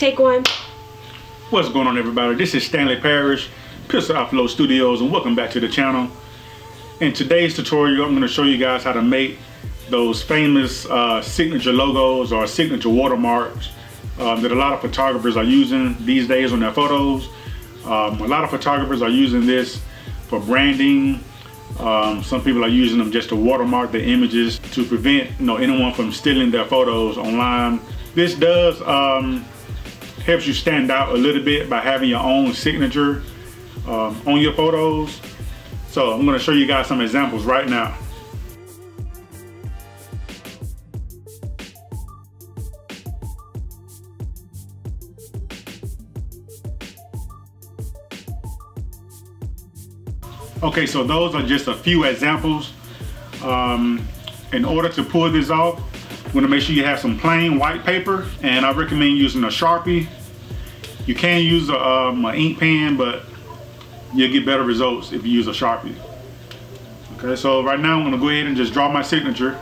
Take one. What's going on everybody? This is Stanley Parrish, Pixel Outflow Studios and welcome back to the channel. In today's tutorial, I'm going to show you guys how to make those famous uh, signature logos or signature watermarks um, that a lot of photographers are using these days on their photos. Um, a lot of photographers are using this for branding. Um, some people are using them just to watermark the images to prevent you know anyone from stealing their photos online. This does um, helps you stand out a little bit by having your own signature um, on your photos. So I'm going to show you guys some examples right now. Okay, so those are just a few examples. Um, in order to pull this off, you want to make sure you have some plain white paper, and I recommend using a Sharpie. You can use a, um, an ink pen, but you'll get better results if you use a Sharpie. Okay, so right now I'm going to go ahead and just draw my signature.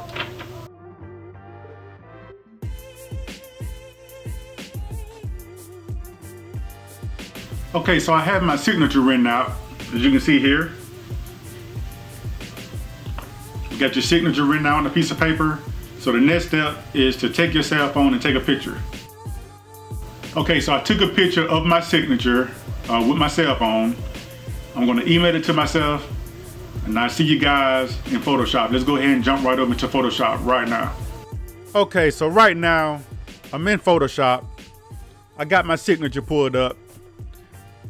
Okay, so I have my signature written out, as you can see here. You got your signature written out on a piece of paper. So the next step is to take your cell phone and take a picture. Okay, so I took a picture of my signature uh, with my cell phone. I'm gonna email it to myself and I see you guys in Photoshop. Let's go ahead and jump right over to Photoshop right now. Okay, so right now I'm in Photoshop. I got my signature pulled up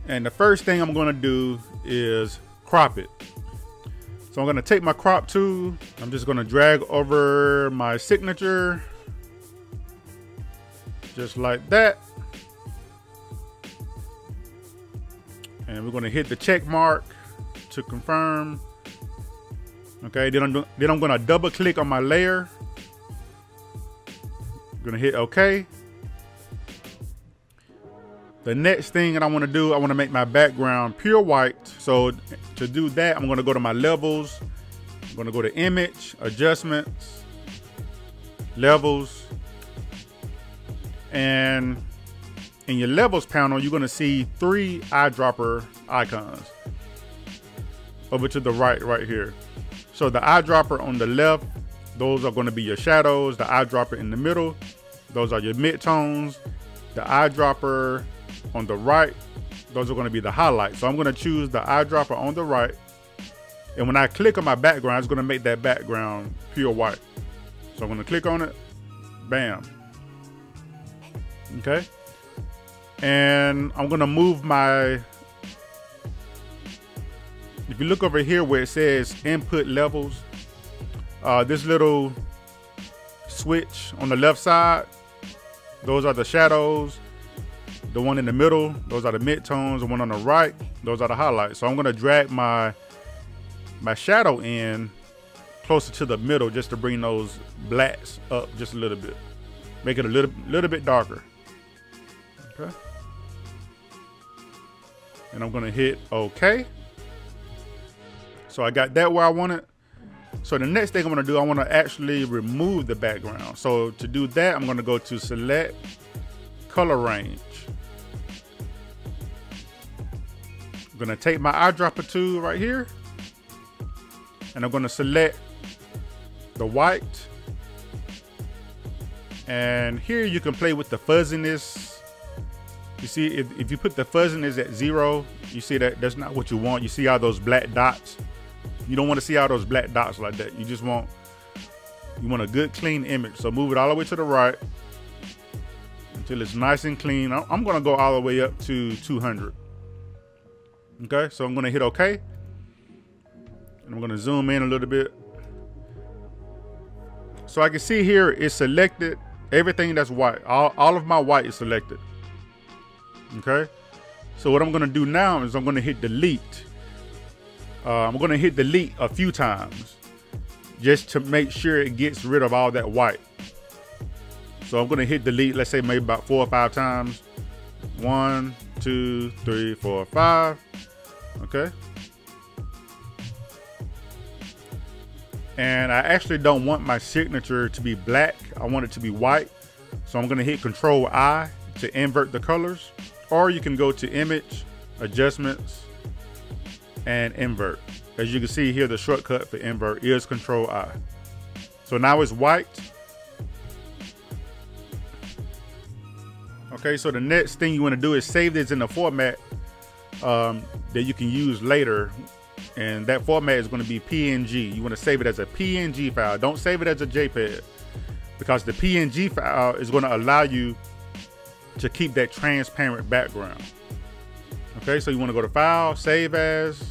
and the first thing I'm gonna do is crop it. So I'm gonna take my crop tool. I'm just gonna drag over my signature. Just like that. And we're gonna hit the check mark to confirm. Okay, then I'm, then I'm gonna double click on my layer. I'm gonna hit okay. The next thing that I wanna do, I wanna make my background pure white. So to do that, I'm gonna go to my levels. I'm gonna go to image, adjustments, levels. And in your levels panel, you're gonna see three eyedropper icons over to the right, right here. So the eyedropper on the left, those are gonna be your shadows. The eyedropper in the middle, those are your midtones. The eyedropper on the right, those are gonna be the highlights. So I'm gonna choose the eyedropper on the right. And when I click on my background, it's gonna make that background pure white. So I'm gonna click on it, bam. Okay. And I'm gonna move my, if you look over here where it says input levels, uh, this little switch on the left side, those are the shadows. The one in the middle, those are the midtones. The one on the right, those are the highlights. So I'm gonna drag my my shadow in closer to the middle just to bring those blacks up just a little bit. Make it a little little bit darker. Okay. And I'm gonna hit okay. So I got that where I want it. So the next thing I'm gonna do, I wanna actually remove the background. So to do that, I'm gonna go to select color range. I'm gonna take my eyedropper tool right here and I'm gonna select the white. And here you can play with the fuzziness. You see, if, if you put the fuzziness at zero, you see that that's not what you want. You see all those black dots. You don't want to see all those black dots like that. You just want, you want a good clean image. So move it all the way to the right until it's nice and clean. I'm gonna go all the way up to 200. Okay, so I'm gonna hit okay. And I'm gonna zoom in a little bit. So I can see here it's selected everything that's white. All, all of my white is selected. Okay. So what I'm gonna do now is I'm gonna hit delete. Uh, I'm gonna hit delete a few times just to make sure it gets rid of all that white. So I'm gonna hit delete, let's say maybe about four or five times. One, two, three, four, five. Okay. And I actually don't want my signature to be black. I want it to be white. So I'm gonna hit control I to invert the colors, or you can go to image, adjustments, and invert. As you can see here, the shortcut for invert is control I. So now it's white. Okay, so the next thing you want to do is save this in the format um, that you can use later. And that format is going to be PNG. You want to save it as a PNG file. Don't save it as a JPEG because the PNG file is going to allow you to keep that transparent background. Okay, so you want to go to File, Save As.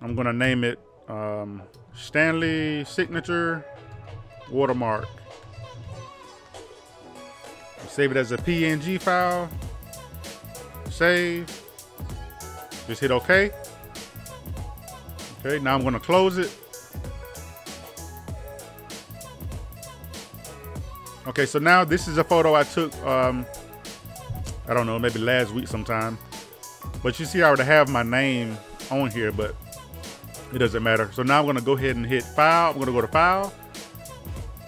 I'm going to name it um, Stanley Signature Watermark. Save it as a PNG file. Save. Just hit OK. Okay, now I'm going to close it. Okay, so now this is a photo I took, um, I don't know, maybe last week sometime. But you see I already have my name on here, but it doesn't matter. So now I'm gonna go ahead and hit file. I'm gonna go to file.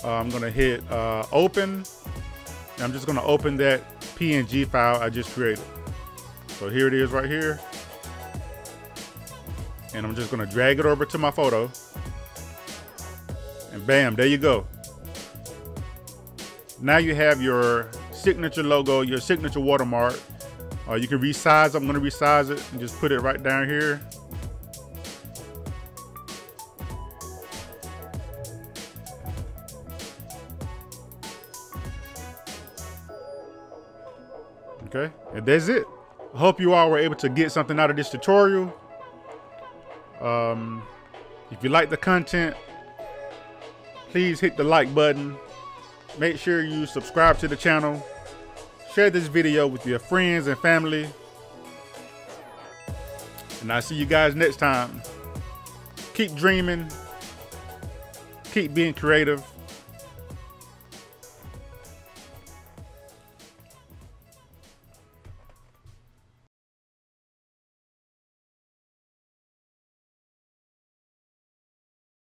Uh, I'm gonna hit uh, open. And I'm just gonna open that PNG file I just created. So here it is right here. And I'm just gonna drag it over to my photo. And bam, there you go. Now you have your signature logo, your signature watermark. Uh, you can resize. I'm going to resize it and just put it right down here. Okay, and that's it. I hope you all were able to get something out of this tutorial. Um, if you like the content, please hit the like button Make sure you subscribe to the channel. Share this video with your friends and family. And I'll see you guys next time. Keep dreaming. Keep being creative.